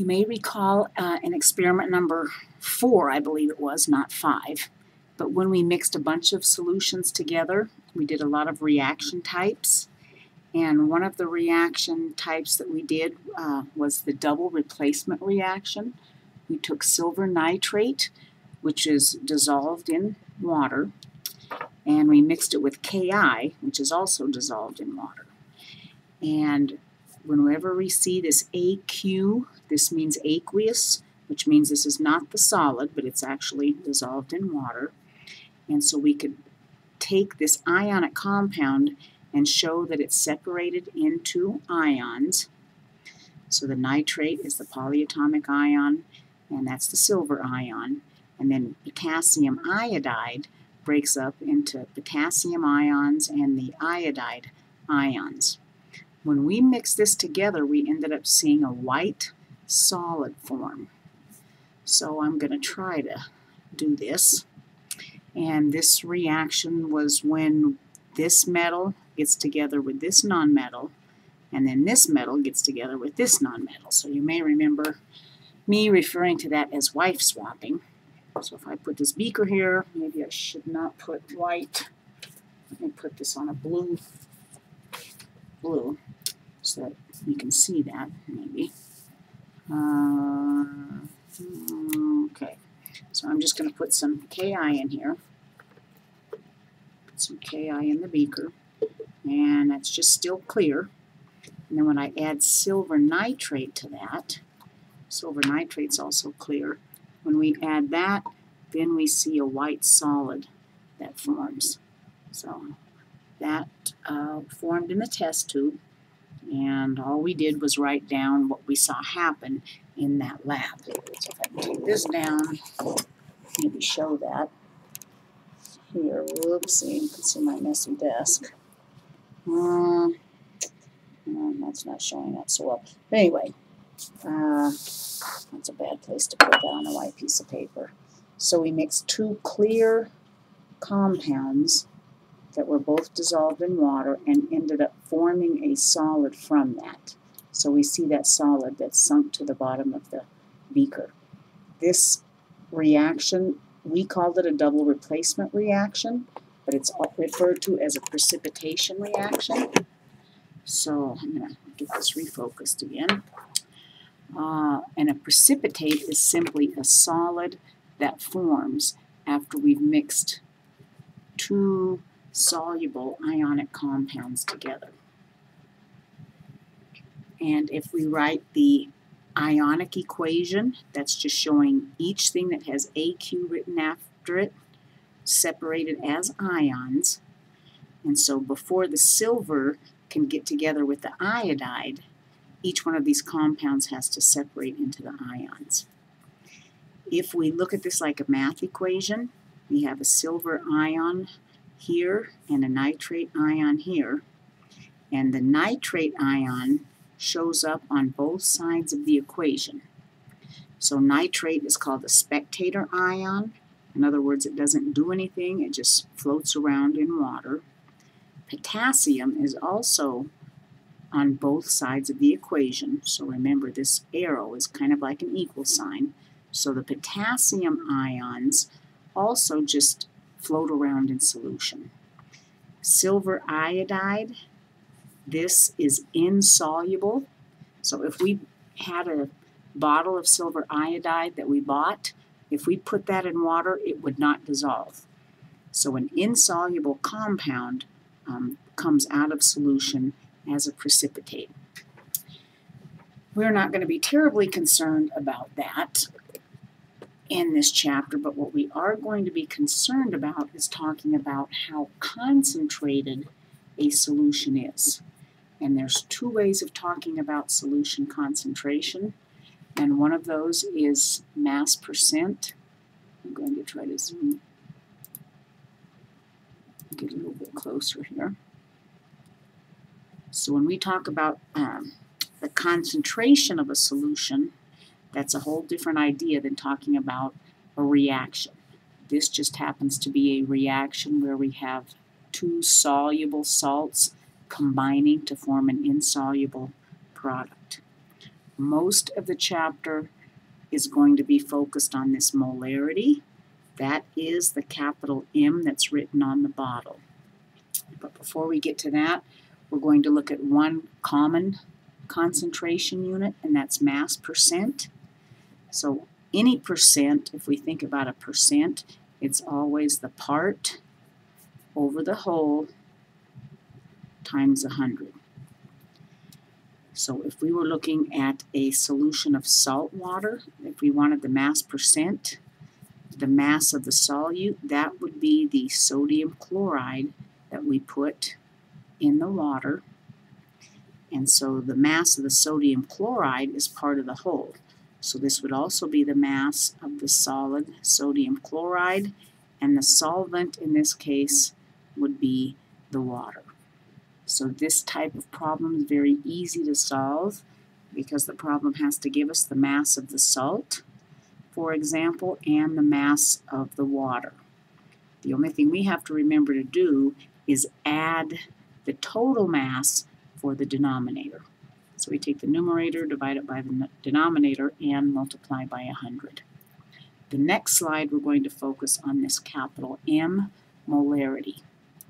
You may recall uh, in experiment number four, I believe it was, not five, but when we mixed a bunch of solutions together, we did a lot of reaction types. And one of the reaction types that we did uh, was the double replacement reaction. We took silver nitrate, which is dissolved in water, and we mixed it with KI, which is also dissolved in water. And whenever we see this AQ this means aqueous, which means this is not the solid, but it's actually dissolved in water. And so we could take this ionic compound and show that it's separated into ions. So the nitrate is the polyatomic ion, and that's the silver ion. And then potassium iodide breaks up into potassium ions and the iodide ions. When we mix this together, we ended up seeing a white solid form. So I'm going to try to do this. And this reaction was when this metal gets together with this nonmetal, and then this metal gets together with this nonmetal. So you may remember me referring to that as wife swapping. So if I put this beaker here, maybe I should not put white. Let me put this on a blue, blue, so that you can see that maybe. Uh, okay, so I'm just going to put some KI in here. Put some KI in the beaker, and that's just still clear. And then when I add silver nitrate to that, silver nitrate's also clear. When we add that, then we see a white solid that forms. So that uh, formed in the test tube and all we did was write down what we saw happen in that lab. So if I can take this down, maybe show that. Here, whoopsie, you can see my messy desk. Uh, that's not showing up so well. But anyway, uh, that's a bad place to put that on a white piece of paper. So we mixed two clear compounds that were both dissolved in water and ended up forming a solid from that. So we see that solid that sunk to the bottom of the beaker. This reaction, we called it a double replacement reaction, but it's referred to as a precipitation reaction. So I'm going to get this refocused again. Uh, and a precipitate is simply a solid that forms after we've mixed two soluble ionic compounds together. And if we write the ionic equation, that's just showing each thing that has AQ written after it, separated as ions. And so before the silver can get together with the iodide, each one of these compounds has to separate into the ions. If we look at this like a math equation, we have a silver ion here and a nitrate ion here. And the nitrate ion shows up on both sides of the equation. So nitrate is called a spectator ion. In other words, it doesn't do anything, it just floats around in water. Potassium is also on both sides of the equation. So remember, this arrow is kind of like an equal sign. So the potassium ions also just float around in solution. Silver iodide, this is insoluble. So if we had a bottle of silver iodide that we bought, if we put that in water, it would not dissolve. So an insoluble compound um, comes out of solution as a precipitate. We're not going to be terribly concerned about that in this chapter, but what we are going to be concerned about is talking about how concentrated a solution is. And there's two ways of talking about solution concentration, and one of those is mass percent. I'm going to try to zoom, get a little bit closer here. So when we talk about um, the concentration of a solution, that's a whole different idea than talking about a reaction. This just happens to be a reaction where we have two soluble salts combining to form an insoluble product. most of the chapter is going to be focused on this molarity. That is the capital M that's written on the bottle. But before we get to that, we're going to look at one common concentration unit, and that's mass percent. So any percent, if we think about a percent, it's always the part over the whole times 100. So if we were looking at a solution of salt water, if we wanted the mass percent, the mass of the solute, that would be the sodium chloride that we put in the water. And so the mass of the sodium chloride is part of the whole. So this would also be the mass of the solid sodium chloride, and the solvent in this case would be the water. So this type of problem is very easy to solve because the problem has to give us the mass of the salt, for example, and the mass of the water. The only thing we have to remember to do is add the total mass for the denominator. So we take the numerator, divide it by the denominator, and multiply by 100. The next slide we're going to focus on this capital M molarity.